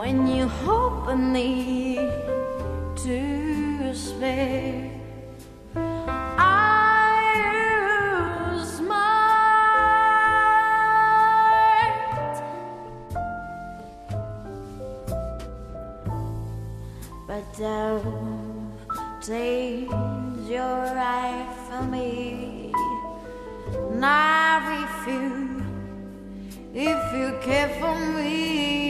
when you open it to spare? Are you smart? But don't change your eye for me. Not if you, if you care for me.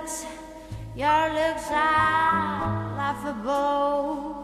looks, your looks are laughable.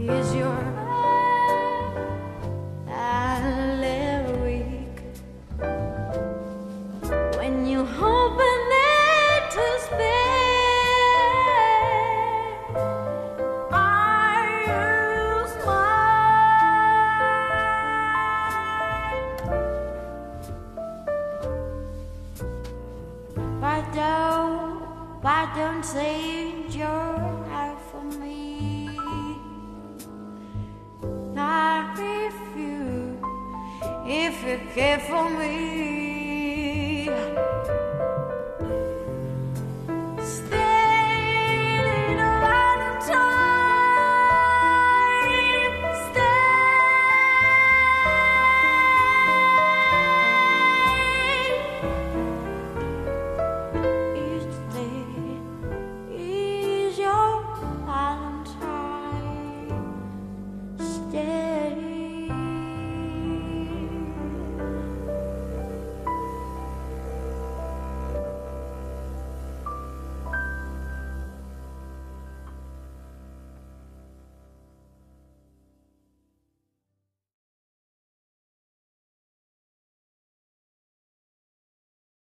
Is your eye a little weak when you open it to spare? Are you? But don't, but don't for me.